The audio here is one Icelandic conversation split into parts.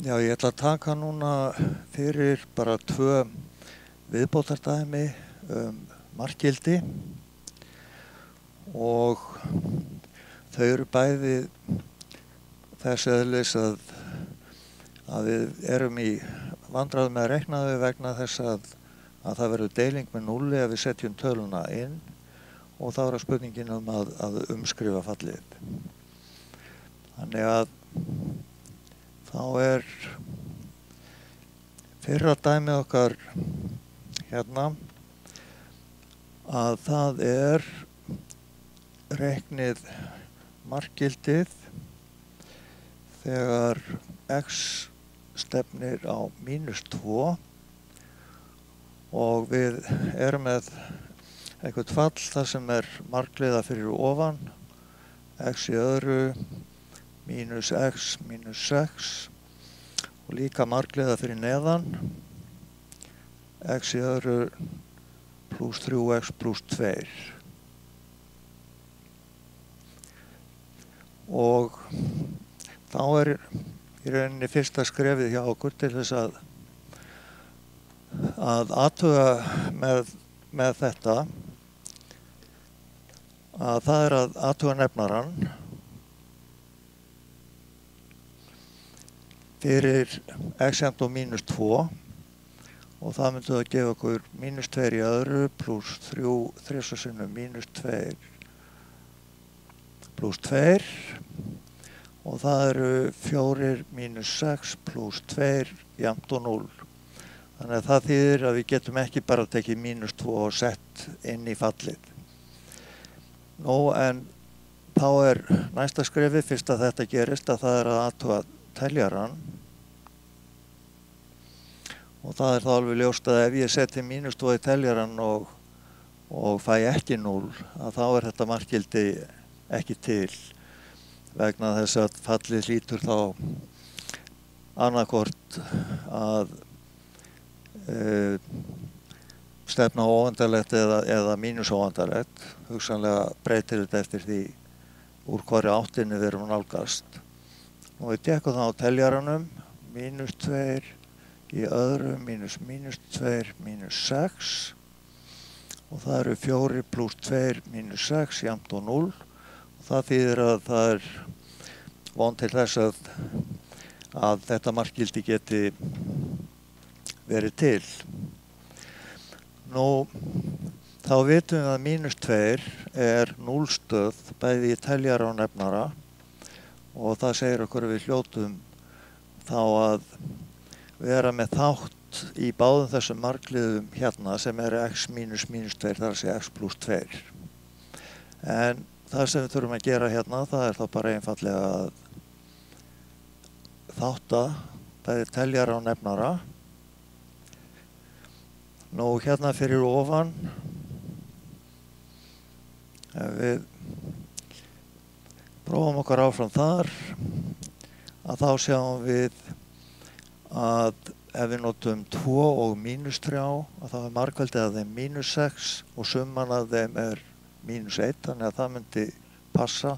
Já, ég ætla að taka núna fyrir bara tvö viðbótardæmi um markgildi og þau eru bæði þess eðlis að, að við erum í vandrað með að rekna þau vegna þess að, að það verður deiling með núli ef við setjum töluna inn og þá er að spurningin um að, að umskrifa fallið. Þannig að þá er fyrra dæmið okkar hérna að það er reiknið markgildið þegar x stefnir á mínus 2 og við erum með eitthvað fall þar sem er markliða fyrir ofan x í öðru mínus x mínus 6 og líka margliða fyrir neðan. X í öðru pluss 3x pluss 2 og þá er í rauninni fyrsta skrefið hjá okkur til þess að að aðtuga með, með þetta. Að það er að aðtuga nefnaran fyrir x jæmt og mínus 2 og það myndi að gefa okkur mínus 2 í öðru pluss 3 þrjusarsinnum mínus 2 pluss 2 og það eru 4 mínus 6 pluss 2 jæmt og 0. Þannig að það þýðir að við getum ekki bara tekið mínus 2 og sett inn í fallið. Nú en þá er næsta skrefi fyrst að þetta gerist að það er að aðtuga teljaran og það er þá alveg ljóst að ef ég seti mínustóð í teljaran og, og fæ ekki 0 að þá er þetta markildi ekki til. Vegna þess að fallið hlítur þá annarkort að e, stefna óvandarlegt eða, eða mínus óvandarlegt hugsanlega breytir þetta eftir því úr hverju áttinni við erum nálgast og við tekum það á teljaranum mínus 2 í öðru mínus mínus 2 mínus 6 og það eru 4 pluss 2 mínus 6 jæmt og 0 og það þýðir að það er von til þess að, að þetta markgildi geti verið til. Nú þá vitum við að mínus 2 er 0 stöð bæði í teljara og nefnara og það segir okkur við hljótum þá að vera með þátt í báðum þessum margliðum hérna sem eru x mínus mínus 2 þar að segja x pluss 2 en það sem við þurfum að gera hérna það er þá bara einfallega að þátta bæði teljara og nefnara. Nú hérna fyrir ofan við prófum okkar áfram þar að þá sjáum við að ef við notum 2 og mínus 3 að þá er markveldið að þeim mínus 6 og summan að þeim er mínus 1 þannig að það myndi passa.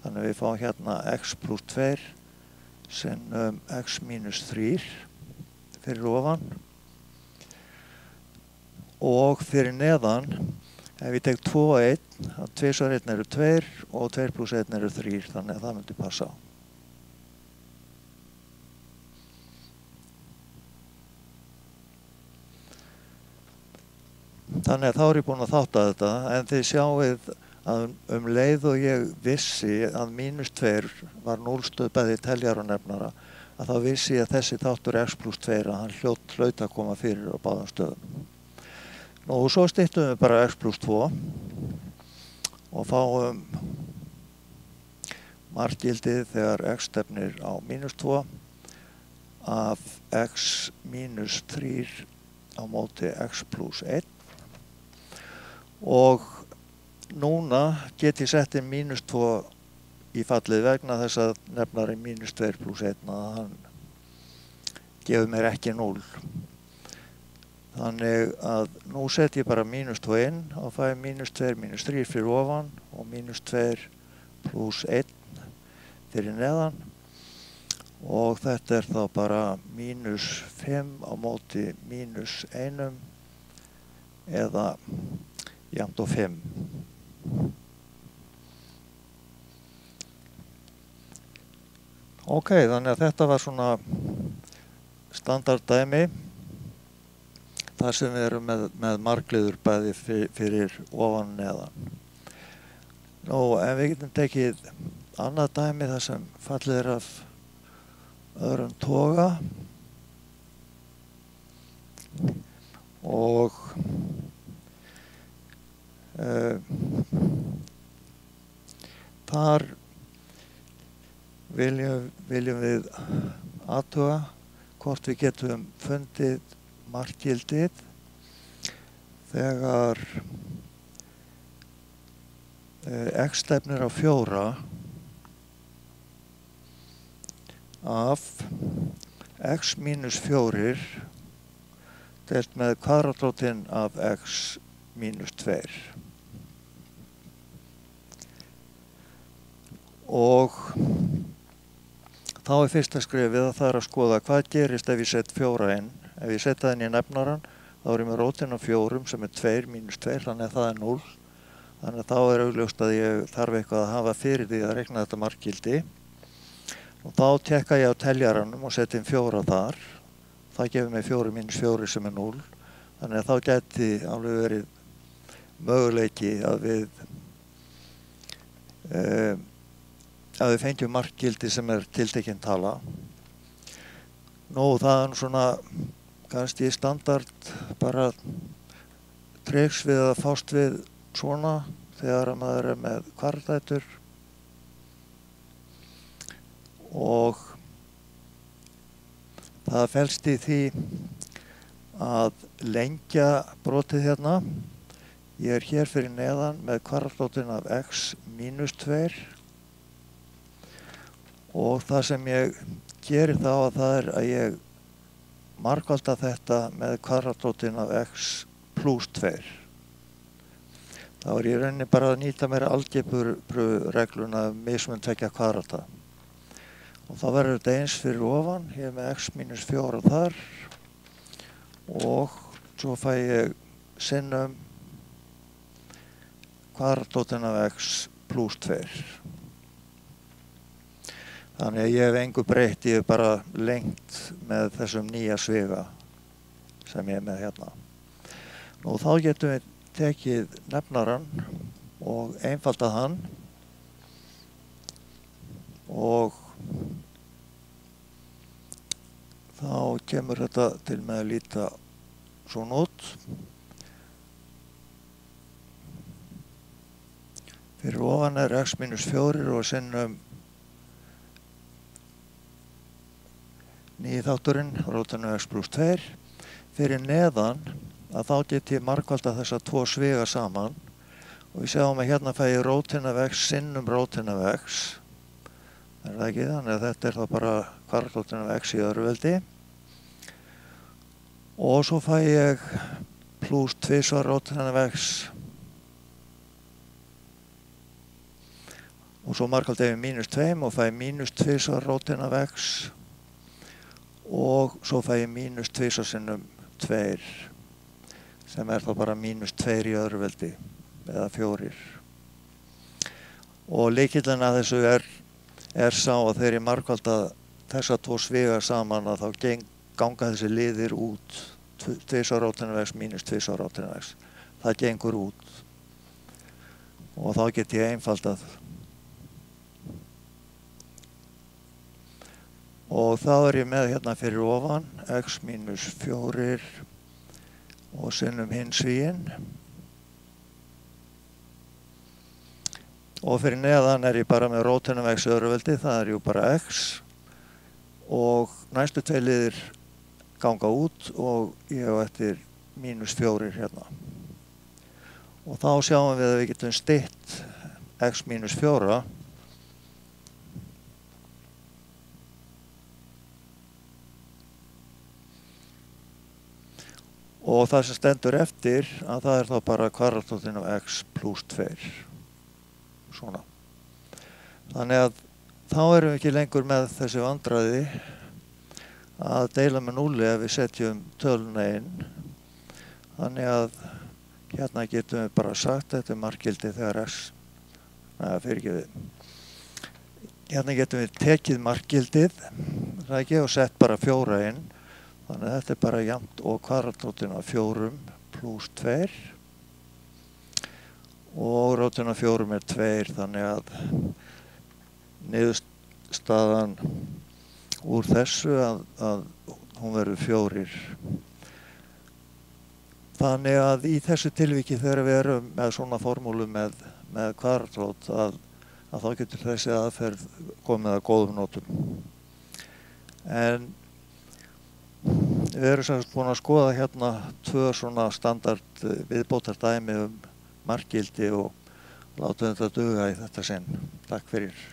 Þannig að við fáum hérna x pluss 2 sem um, x mínus 3 fyrir ofan. Og fyrir neðan ef við tek 2 og 1 þá 2 svo 1 eru 2 og 2 pluss 1 eru 3 þannig að það myndi passa Þannig að þá er ég búinn að þátta þetta en þið sjáuð að um leið og ég vissi að mínus 2 var núlstöð bæði teljar og nefnara að þá vissi ég að þessi þáttur x plus 2 að hann hljótt hlaut að koma fyrir á báðum stöðum. Og svo stýttum við bara x plus 2 og fáum margildið þegar x stefnir á mínus 2 af x mínus 3 á móti x plus 1 og núna get ég sett inn mínus 2 í fallið vegna þess að nefnari mínus 2 pluss 1 að hann gefur mér ekki 0 þannig að nú set ég bara mínus 2 inn og fæ mínus 2 mínus 3 fyrir ofan og mínus 2 pluss 1 fyrir neðan og þetta er þá bara mínus 5 á móti mínus 1 eða jæmt og 5. Ok, þannig að þetta var svona standarddæmi þar sem við erum með, með margliður bæði fyrir, fyrir ofan neðan. Nú, en við getum tekið annað dæmi þar sem fallið er af öðrum toga og uh, þar viljum, viljum við aðtuga hvort við getum fundið markgildið þegar uh, x stefnir á fjóra af x mínus fjórir delt með kvadratrótin af x mínus 2 og þá er fyrsta skrifið að það er að skoða hvað gerist ef ég set fjóra inn ef ég setja inn í nefnaran þá er ég með rótin á fjórum sem er 2 mínus 2 þannig að það er 0 þannig að þá er augljóst að ég þarf eitthvað að hafa fyrir því að regna þetta markgildi. Og þá tekka ég á teljaranum og setja inn fjóra þar. Það gefur mig fjóri mínus fjóri sem er 0 þannig að þá geti alveg verið möguleiki að við um, að við fengjum markgildi sem er tiltekinn tala. Nú það er svona kannski standard bara treyks við að fást við svona þegar að maður er með kvartætur og það fælst í því að lengja brotið hérna. Ég er hér fyrir neðan með kvartbrotin af x mínus 2 og það sem ég gerir þá að það er að ég markvalda þetta með kvartbrotin af x pluss 2 þá er ég rauninni bara að nýta mér algebru regluna mismun tvekja kvadrata. Og þá verður þetta eins fyrir ofan er með x mínus 4 þar. Og svo fæ ég sinnum kvadratótin af x pluss 2 þannig að ég hef engu breytt ég hef bara lengt með þessum nýja svega sem ég er með hérna. Og þá getum við tekið nefnaran og einfaldað hann og þá kemur þetta til með að líta svona út. Fyrir ofan er x minus 4 og sinnum nýði þátturinn rótanu x pluss 2 fyrir neðan að þá get ég markvalda þessa tvo svega saman. Og við sjáum að hérna fæ ég rótin af x sinnum rótin af x. Er það ekki? Þannig að þetta er þá bara kvartótin af x í öðru veldi. Og svo fæ ég pluss tvísvar rótin af x. Og svo markvalda ég mínus 2 og fæ mínus tvísvar rótin af x og svo fæ ég mínus tvísvar sinnum 2 sem er þá bara mínus 2 í öðru veldi eða fjórir. Og líkillin að þessu er, er sá að þegar ég markvalda þessa tvo sviga saman að þá geng, ganga þessi liðir út tviðsárótinavegs mínus tviðsárótinavegs það gengur út. Og þá get ég einfaldað og þá er ég með hérna fyrir ofan x mínus fjórir og sinnum hins svíinn. Og fyrir neðan er ég bara með rótunum x öruveldi, það er jú bara x. Og næstu tveiliðir ganga út og ég hef eftir mínus fjórir hérna. Og þá sjáum við að við getum stitt x mínus fjóra og það sem stendur eftir að það er þá bara kvadratóttin af x pluss 2 svona þannig að þá erum við ekki lengur með þessi vandraði að deila með núli ef við setjum töluna inn. Þannig að hérna getum við bara sagt þetta er markgildi þegar s, neða fyrir ekki við. Hérna getum við tekið ekki, og sett bara fjóra inn. Þannig að þetta er bara jæmt og kvadratóttin af fjórum pluss tveir og rótin af fjórum er tveir þannig að niðurstaðan úr þessu að, að hún verður fjórir. Þannig að í þessu tilviki þegar við erum með svona formúlu með, með kvadratót að, að þá getur þessi aðferð komið að góðum nótum. En við erum semst búin að skoða hérna tvö svona standard viðbótar dæmi um markgildi og láta þetta duga í þetta sinn. Takk fyrir.